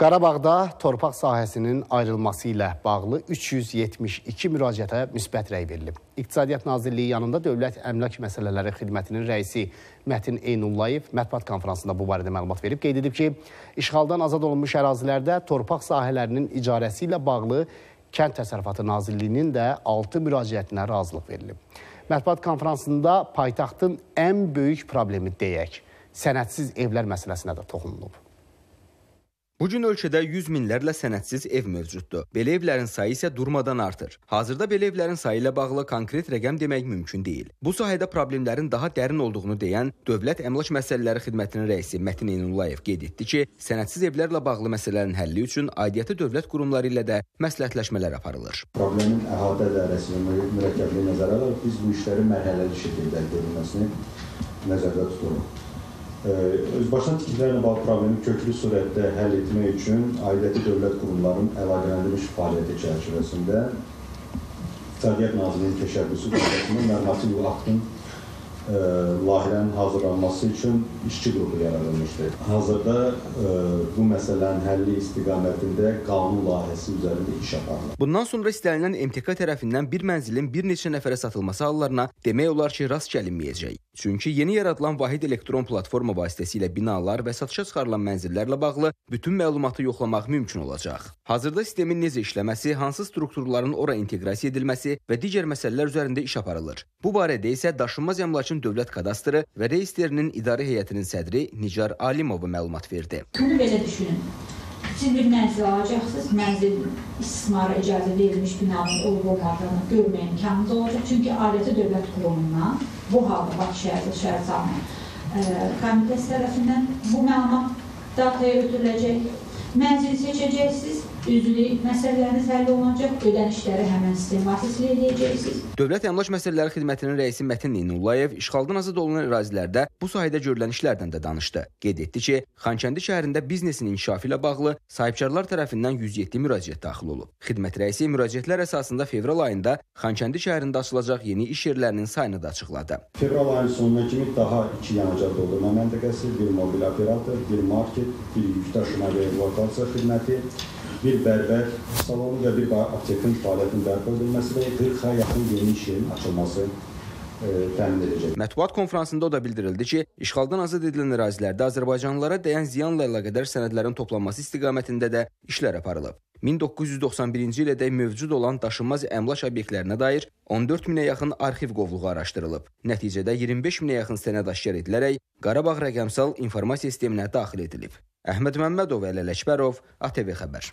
Qarabağda torpaq sahəsinin ayrılması ilə bağlı 372 müraciətə müsbət rəy verilib. İqtisadiyyat Nazirliyi yanında Dövlət Əmlak Məsələləri Xidmətinin rəisi Mətin Eynullayev mətbuat konfransında bu barədə məlumat verib. Qeyd edib ki, işğaldan azad olunmuş ərazilərdə torpaq sahələrinin icarəsi ilə bağlı Kənd Təsərrüfatı Nazirliyinin də 6 müraciətinə razılıq verilib. Mətbuat konfransında paytaxtın ən böyük problemi deyək, sənədsiz evlər məsələsinə də toxunulub. Bu gün ölkədə 100 minlərlə sənədsiz ev mövcuddur. Belə evlərin sayı isə durmadan artır. Hazırda belə evlərin sayı ilə bağlı konkret rəqəm demək mümkün deyil. Bu sahədə problemlərin daha dərin olduğunu deyən Dövlət Əmlak Məsələləri Xidmətinin rəisi Mətin Eynullayev qeyd etdi ki, sənədsiz evlərlə bağlı məsələlərin həlli üçün aidiyyəti dövlət qurumları ilə də məsləhətləşmələr aparılır. Problemin əhatə dairəsi və mürəkkəbliyi nəzərə alaraq biz bu işlərin mərhələli şəkildə görülməsini nəzərdə tuturuq. Özbaşına tikililərlə bağlı problemi köklü surətdə həll etmək üçün aidiyyəti dövlət qurumlarının əlaqələndirilmiş fəaliyyəti çərçivəsində İqtisadiyyat Nazirliyinin təşəbbüsü qarşısında normativ aktın ə, layihənin hazırlanması üçün işçi qrupu yaradılmışdır. Hazırda ə, bu məsələnin həlli istiqamətində qanun layihəsi üzərində iş aparılır. Bundan sonra istənilən MTK tərəfindən bir mənzilin bir neçə nəfərə satılması hallarına demək olar ki, rast gəlinməyəcək. Çünki yeni yaradılan vahid elektron platforma vasitəsilə binalar və satışa çıxarılan mənzillərlə bağlı bütün məlumatı yoxlamaq mümkün olacaq. Hazırda sistemin necə işləməsi, hansı strukturların ora inteqrasiya edilməsi və digər məsələlər üzərində iş aparılır. Bu barədə isə Daşınmaz əmlakın Dövlət Kadastrı və reyestrinin idarə heyətinin sədri Nicar Alimova məlumat verdi. Bunu belə düşünün. Siz bir mənzil alacaqsınız, mənzil istismara icazə verilmiş binanın olub-olmadığını görmə imkanınız olacaq. Çünki ailəti dövlət qurumundan bu halda Bakı şəhər şəhər sahə komitəsi tərəfindən bu məlumat dataya ötürüləcək. Mənzili seçəcəksiniz, üzvlük məsələləriniz həll olunacaq, ödənişləri həmən sistem vasitəsilə edəcəksiniz. Dövlət Əmlak Məsələləri Xidmətinin rəisi Mətin Eynullayev işğaldan azad olunan ərazilərdə bu sahədə görülən işlərdən də danışdı. Qeyd etdi ki, Xankəndi şəhərində biznesin inkişafı ilə bağlı sahibkarlar tərəfindən 107 müraciət daxil olub. Xidmət rəisi müraciətlər əsasında fevral ayında Xankəndi şəhərində açılacaq yeni iş yerlərinin sayını da açıqladı. Fevral ayının sonuna kimi daha iki yanacaq doldurma məntəqəsi, bir mobil operator, bir market, bir yük daşıma və evakuasiya xidməti, bir bərbər salonu və bir aptekin fəaliyyətinin bərpa edilməsi və 40-a yaxın yeni iş yerinin açılması e, təmin edəcək. Mətbuat konfransında o da bildirildi ki, işğaldan azad edilən ərazilərdə azərbaycanlılara dəyən ziyanla əlaqədar sənədlərin toplanması istiqamətində də işlər aparılıb. 1991-ci ilədək mövcud olan daşınmaz əmlak obyektlərinə dair 14 minə yaxın arxiv qovluğu araşdırılıb. Nəticədə 25 minə yaxın sənəd aşkar edilərək Qarabağ rəqəmsal informasiya sisteminə daxil edilib. Əhməd Məmmədov, Ələl Əkbərov, ATV xəbər.